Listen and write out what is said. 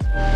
Bye.